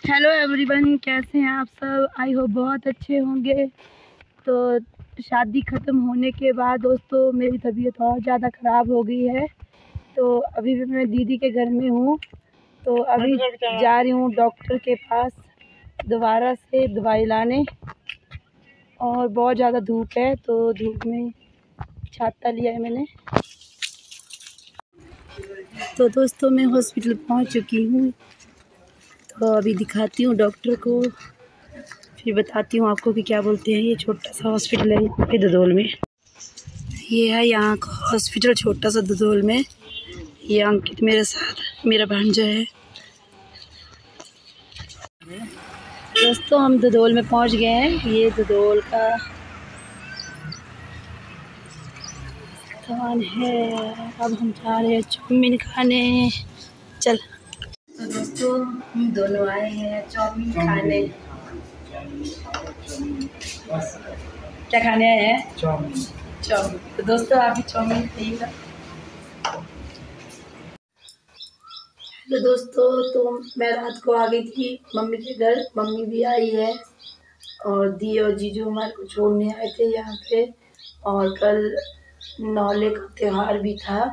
Hello everyone कैसे हैं आप सब? आई होप बहुत अच्छे होंगे। तो शादी ख़त्म होने के बाद दोस्तों मेरी तबीयत और ज़्यादा ख़राब हो गई है। तो अभी भी मैं दीदी के घर में हूँ। तो अभी जा रही हूँ डॉक्टर के पास दोबारा से दवाई लाने। और बहुत ज़्यादा धूप है तो धूप में छाता लिया है मैंने। तो दोस्तों मैं हॉस्पिटल पहुँच चुकी हूँ। तो अभी दिखाती हूँ डॉक्टर को, फिर बताती हूँ आपको कि क्या बोलते हैं, ये छोटा सा हॉस्पिटल है यहाँ पे ददोल में। ये है यहाँ का हॉस्पिटल छोटा सा ददोल में। ये अंकित मेरे साथ, मेरा भांजा है। दोस्तों, हम ददोल में पहुँच गए हैं। ये ददोल का स्थान है। अब हम जा रहे हैं चाउमीन खाने। चल। तो हम दोनों आए हैं चाउमीन खाने। क्या खाने आए हैं? चाउमीन चाउमीन तो दोस्तों आप भी चाउमीन खाइएगा। तो दोस्तों तो मैं रात को आ गई थी मम्मी के घर। मम्मी भी आई है और दी और जीजू हमारे को छोड़ने आए थे यहाँ पे। और कल नौले का त्यौहार भी था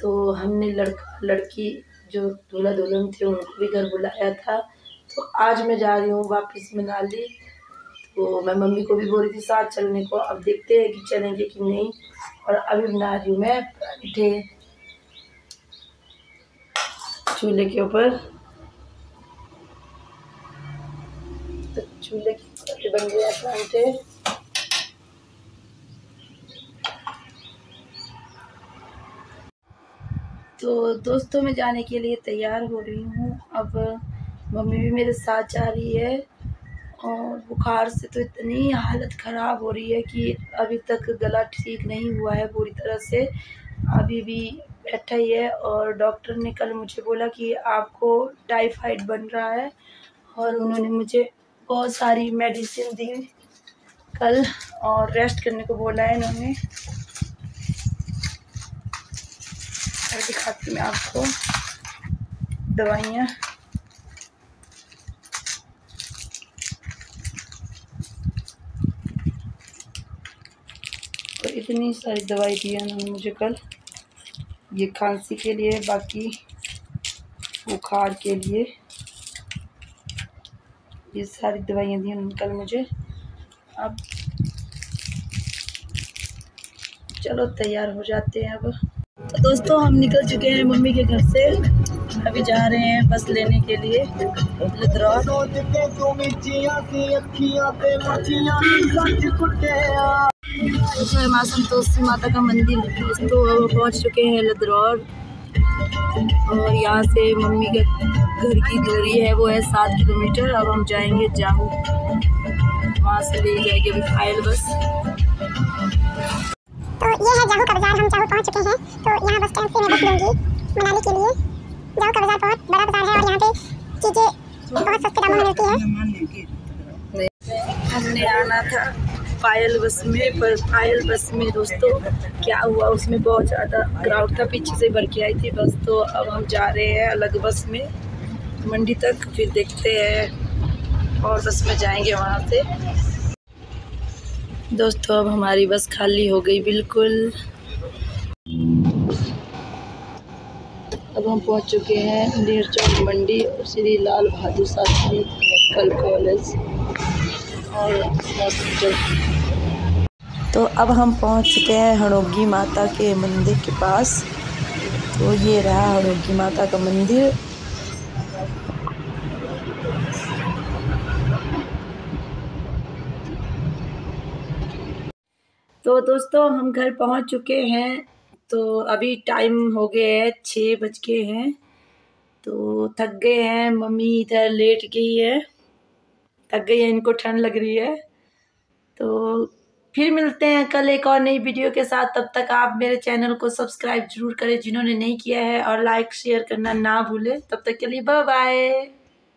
तो हमने लड़का लड़की जो दूल्हा दुल्हन थे, उनको भी घर बुलाया था। तो आज मैं जा रही हूँ वापस मनाली। तो मैं मम्मी को भी बोल रही थी साथ चलने को। अब देखते हैं कि चलेंगे कि नहीं। और अभी बना रही हूँ मैं पराठे। चूल्हे के ऊपर। तो चूल्हे के बन गया पराठे। तो दोस्तों में जाने के लिए तैयार हो रही हूँ। अब मम्मी भी मेरे साथ जा रही है और बुखार से तो इतनी हालत ख़राब हो रही है कि अभी तक गला ठीक नहीं हुआ है पूरी तरह से। अभी भी बैठा ही है और डॉक्टर ने कल मुझे बोला कि आपको टाइफाइड बन रहा है और उन्होंने मुझे बहुत सारी मेडिसिन दी कल और रेस्ट करने को बोला है इन्होंने। और दिखाती मैं आपको। दवाइयाँ। तो इतनी सारी दवाई दी है उन्होंने मुझे कल। ये खांसी के लिए, बाकी बुखार के लिए। ये सारी दवाइयाँ दी उन्होंने कल मुझे। अब चलो तैयार हो जाते हैं अब। दोस्तों, हम निकल चुके हैं मम्मी के घर से। अभी जा रहे हैं बस लेने के लिए। माता का मंदिर। दोस्तों, अब पहुँच चुके हैं लदरौर और यहाँ से मम्मी के घर की दूरी है, वो है सात किलोमीटर। अब हम जाएँगे जाहू। वहाँ से ले जाएँगे अभी फ़ाइल बस। तो ये है जाहू का बाज़ार, हम जाहू पहुँच चुके हैं। तो यहाँ बस स्टैंड से मैं बस लूँगी मनाली के लिए। जाहू का बाज़ार बहुत बड़ा बाज़ार है और यहाँ पे चीज़ें बहुत सस्ते दामों में मिलती है। हमने आना था पायल बस में, पर पायल बस में दोस्तों, क्या हुआ, उसमें बहुत ज़्यादा क्राउड था, पीछे से भर के आई थी बस। तो अब हम जा रहे हैं अलग बस में, मंडी तक, फिर देखते हैं और बस में जाएँगे वहाँ से। दोस्तों, अब हमारी बस खाली हो गई, बिल्कुल। अब हम पहुँच चुके हैं नीर चौक मंडी और श्री लाल बहादुर शास्त्री मेडिकल कॉलेज और हॉस्पिटल। तो अब हम पहुँच चुके हैं हड़ोगी माता के मंदिर के पास। तो ये रहा हड़ोगी माता का मंदिर। तो दोस्तों, हम घर पहुँच चुके हैं। तो अभी टाइम हो गए है छः बज के हैं। तो थक गए हैं, मम्मी इधर लेट गई है। थक गई है, इनको ठंड लग रही है। तो फिर मिलते हैं कल एक और नई वीडियो के साथ। तब तक आप मेरे चैनल को सब्सक्राइब ज़रूर करें। जिन्होंने नहीं किया है, और लाइक शेयर करना ना भूलें। तब तक के लिए बाय बाय